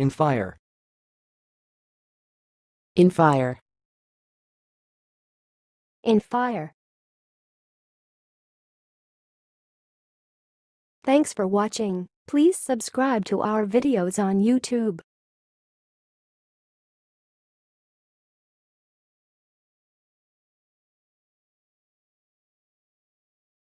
In fire. In fire. In fire. Thanks for watching. Please subscribe to our videos on YouTube.